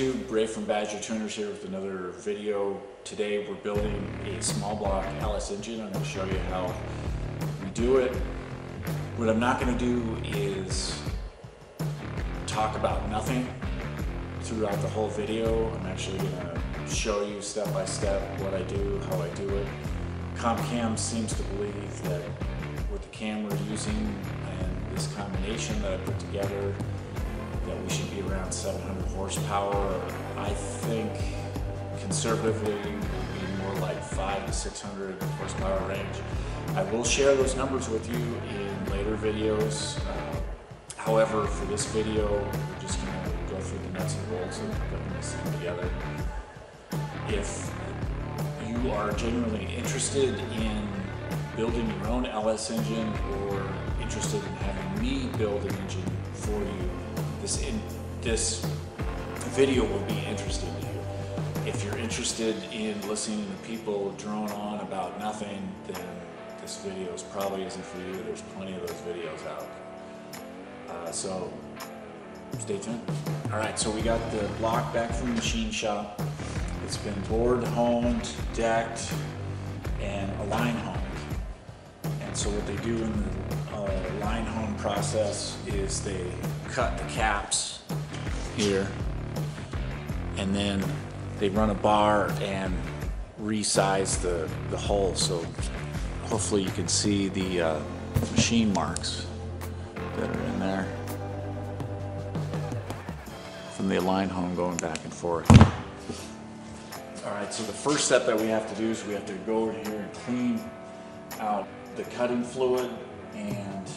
YouTube, Ray from Badger Tuners here with another video. Today we're building a small block LS engine. I'm going to show you how we do it. What I'm not going to do is talk about nothing throughout the whole video. I'm actually going to show you step by step what I do, how I do it. CompCam seems to believe that with the cam we're using and this combination that I put together, around 700 horsepower. I think conservatively we'll be more like five to 600 horsepower range. I will share those numbers with you in later videos. Uh, however, for this video, we're just going to go through the nuts and bolts of putting this thing together. If you are genuinely interested in building your own LS engine or interested in having me build an engine for you, this in, this video will be interesting to you. If you're interested in listening to people drone on about nothing, then this video is probably isn't for you. There's plenty of those videos out. Uh, so stay tuned. All right, so we got the block back from the machine shop. It's been bored, honed, decked, and a line honed. And so what they do in the uh, line hone process is they cut the caps here and then they run a bar and resize the, the hole so hopefully you can see the uh, machine marks that are in there from the line hone going back and forth. All right, so the first step that we have to do is we have to go over here and clean out the cutting fluid and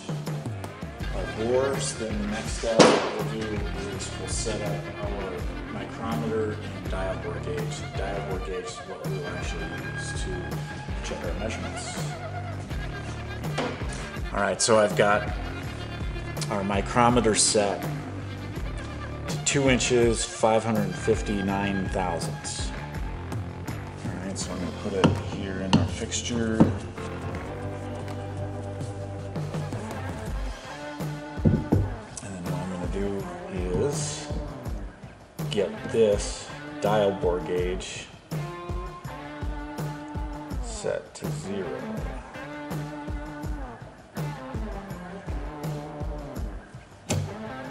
bores. Then the next step we'll do is we'll set up our micrometer and dial bore gauge. The dial bore gauge is what we will actually use to check our measurements. All right, so I've got our micrometer set to two inches, 559 thousandths. All right, so I'm gonna put it here in our fixture. This dial bore gauge set to zero.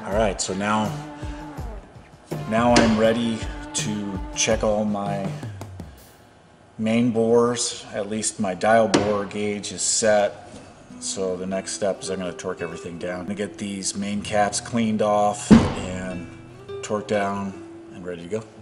All right, so now, now I'm ready to check all my main bores, at least my dial bore gauge is set. So the next step is I'm gonna torque everything down. Gonna get these main caps cleaned off and torque down ready to go.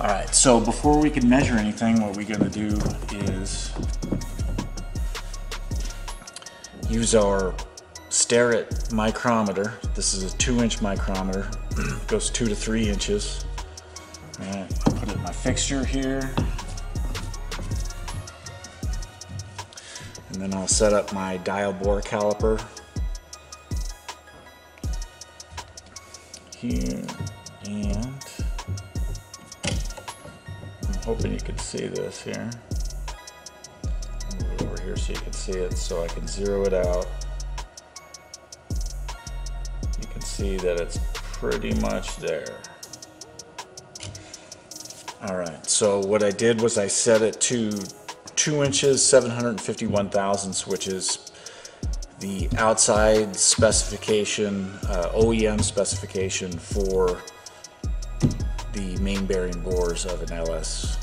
All right, so before we can measure anything, what we're gonna do is use our Starrett micrometer. This is a two inch micrometer, it goes two to three inches. All right, put it in my fixture here. And then I'll set up my dial bore caliper here and hoping you can see this here. Move it over here so you can see it so I can zero it out. You can see that it's pretty much there. All right, so what I did was I set it to two inches, 751 thousandths, which is the outside specification, uh, OEM specification for bearing bores of an LS.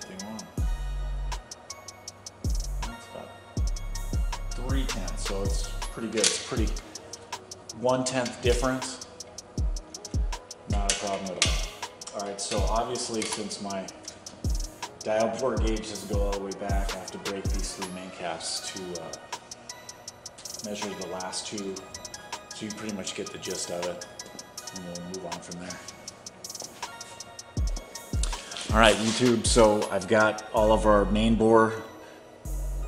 751. That's about 3 tenths, so it's pretty good. It's pretty one tenth difference. Not a problem at all. All right, so obviously since my dial bore gauge go all the way back, I have to break these three main caps to uh, measure the last two. So you pretty much get the gist of it, and we'll move on from there. All right, YouTube, so I've got all of our main bore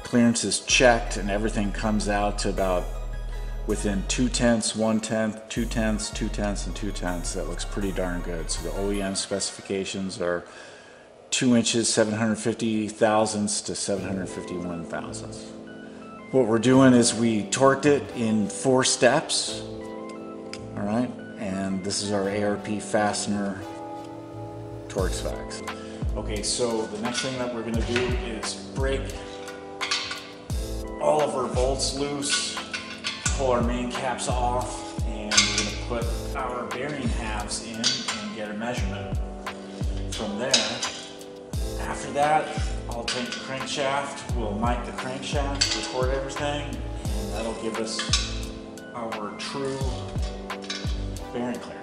clearances checked and everything comes out to about within two tenths, one tenth, two tenths, two tenths, and two tenths. That looks pretty darn good. So the OEM specifications are two inches, 750 thousandths to 751 thousandths. What we're doing is we torqued it in four steps. All right, and this is our ARP fastener torque specs. Okay, so the next thing that we're gonna do is break all of our bolts loose, pull our main caps off, and we're gonna put our bearing halves in and get a measurement. From there, after that, I'll take the crankshaft, we'll mic the crankshaft, record everything, and that'll give us our true bearing clearance.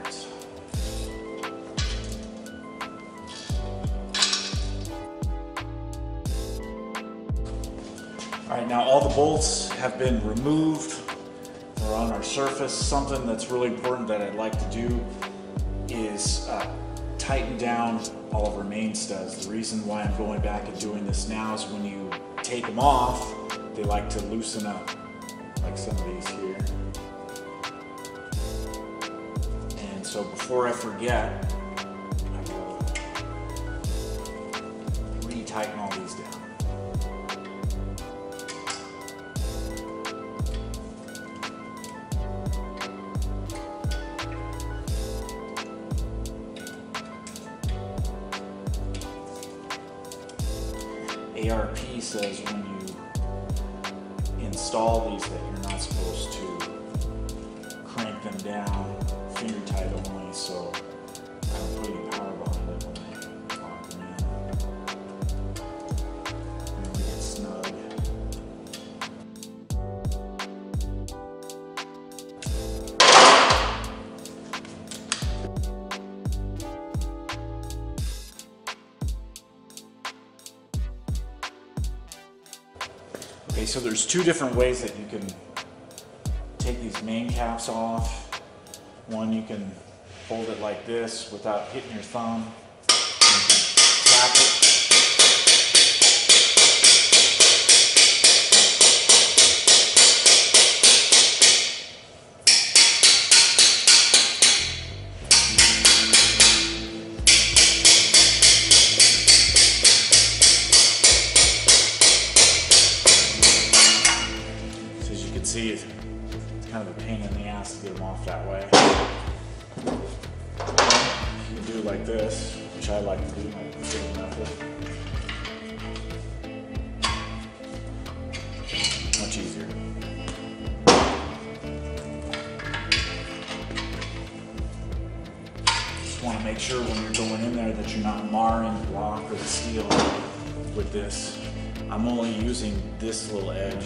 Now all the bolts have been removed. They're on our surface. Something that's really important that I'd like to do is uh, tighten down all of our main studs. The reason why I'm going back and doing this now is when you take them off, they like to loosen up, like some of these here. And so before I forget, I re-tighten all these down. So there's two different ways that you can take these main caps off. One, you can hold it like this without hitting your thumb. Want to make sure when you're going in there that you're not marring the block or the steel with this. I'm only using this little edge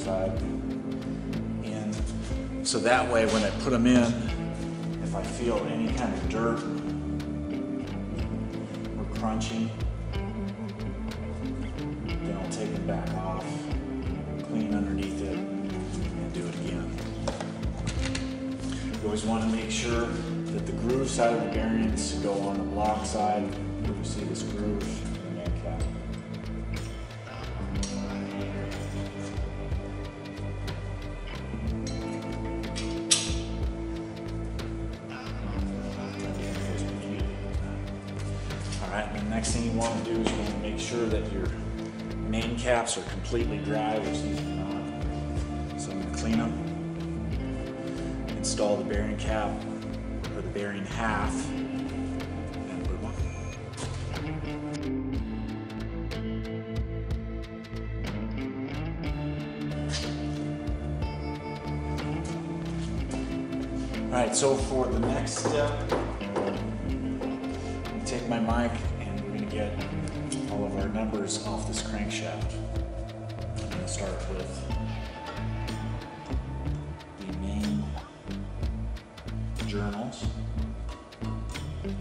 side in. So that way, when I put them in, if I feel any kind of dirt or crunching, then I'll take them back off, clean underneath it, and do it again. You always want to make sure that the groove side of the bearings go on the block side. Where you see this groove next thing you want to do is you want to make sure that your main caps are completely dry, which these are not. So I'm going to clean them install the bearing cap or the bearing half. All right, so for the next step, I'm gonna start with the main journals. And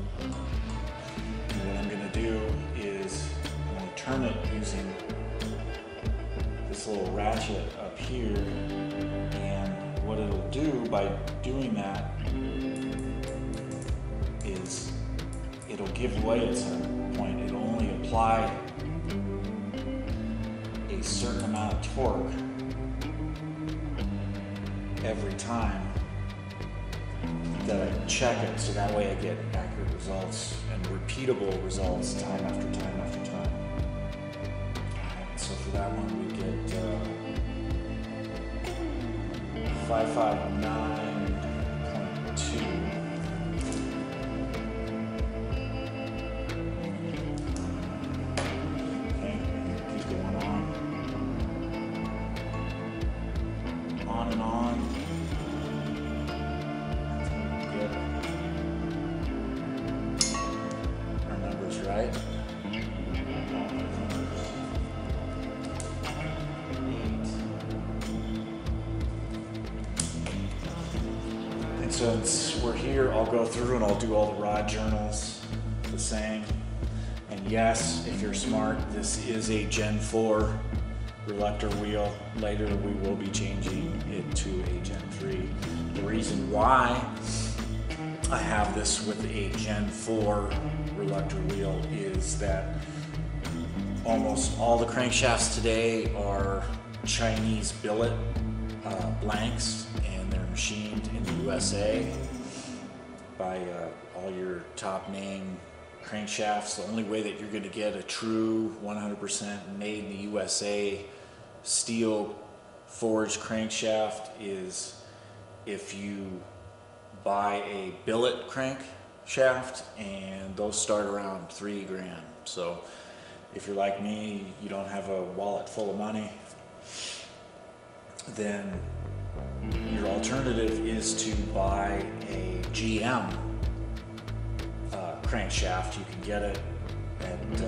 what I'm gonna do is I'm gonna turn it using this little ratchet up here. And what it'll do by doing that is it'll give way at some point. It'll only apply certain amount of torque every time that I check it so that way I get accurate results and repeatable results time after time after time. So for that one we get uh, 559.2. since we're here, I'll go through and I'll do all the rod journals the same. And yes, if you're smart, this is a Gen 4 reluctor wheel. Later, we will be changing it to a Gen 3. The reason why I have this with a Gen 4 reluctor wheel is that almost all the crankshafts today are Chinese billet uh, blanks and they're machined USA by uh, all your top name crankshafts. The only way that you're going to get a true 100% made in the USA steel forged crankshaft is if you buy a billet crankshaft and those start around three grand. So if you're like me, you don't have a wallet full of money, then your alternative is to buy a GM uh, crankshaft. You can get it at uh,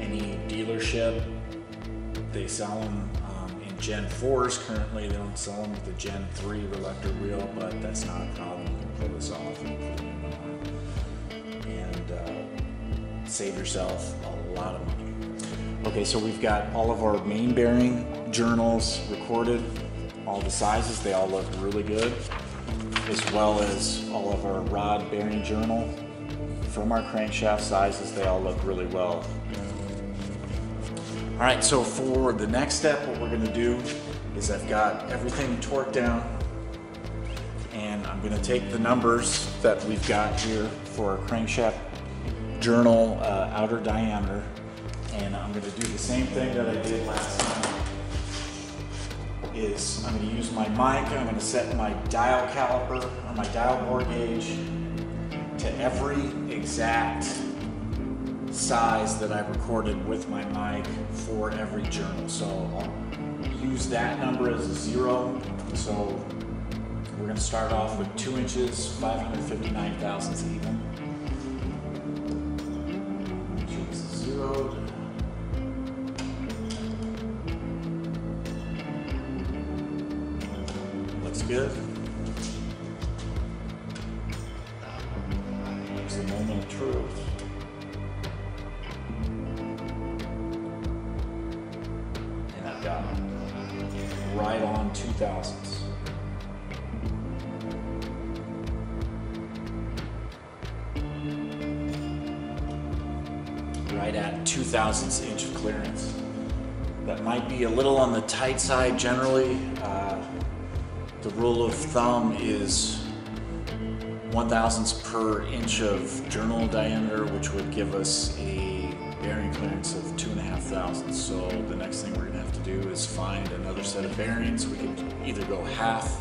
any dealership. They sell them um, in Gen 4s currently. They don't sell them with the Gen 3 reluctor wheel, but that's not a problem. You can pull this off and put it on and uh, save yourself a lot of money. Okay, so we've got all of our main bearing journals recorded, all the sizes. They all look really good. as well as all of our rod bearing journal from our crankshaft sizes. They all look really well. All right, so for the next step, what we're gonna do is I've got everything torqued down and I'm gonna take the numbers that we've got here for our crankshaft journal uh, outer diameter and I'm gonna do the same thing that I did last time is I'm gonna use my mic, I'm gonna set my dial caliper or my dial bore gauge to every exact size that I recorded with my mic for every journal. So I'll use that number as a zero. So we're gonna start off with two inches, 559 thousandths even. Good. Here's the moment of truth. And I've got right on 2000s. Right at two thousandths inch of clearance. That might be a little on the tight side generally. Uh, the rule of thumb is one thousandths per inch of journal diameter, which would give us a bearing clearance of two and a half thousandths. So the next thing we're gonna have to do is find another set of bearings. We could either go half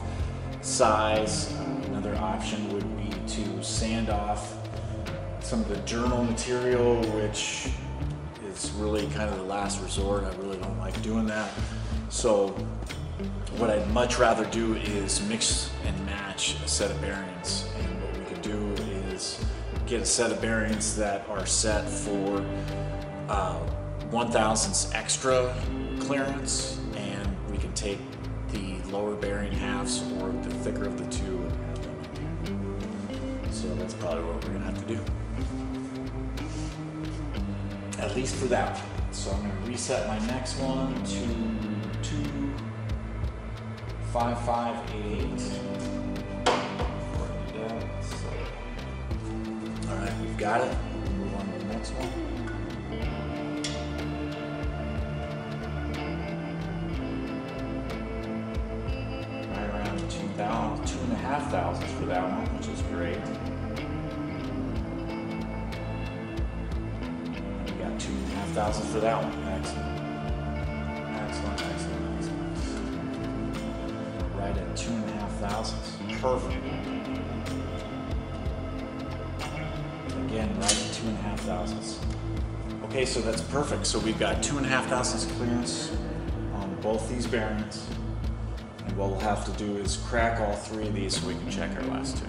size. Another option would be to sand off some of the journal material, which is really kind of the last resort. I really don't like doing that. So what I'd much rather do is mix and match a set of bearings. And what we could do is get a set of bearings that are set for uh, one thousandths extra clearance, and we can take the lower bearing halves or the thicker of the two and them in here. So that's probably what we're gonna have to do. At least for that one. So I'm gonna reset my next one to two five five eight eight. Before I do that, so- All right, we've got it. We'll Move on to the next one. Right around two thousand, two and a half thousands for that one, which is great. We got two and a half thousand for that one. Excellent, thousandths. Perfect. Again, right at two and a half thousandths. Okay, so that's perfect. So we've got two and a half thousandths clearance on both these bearings. And what we'll have to do is crack all three of these so we can check our last two.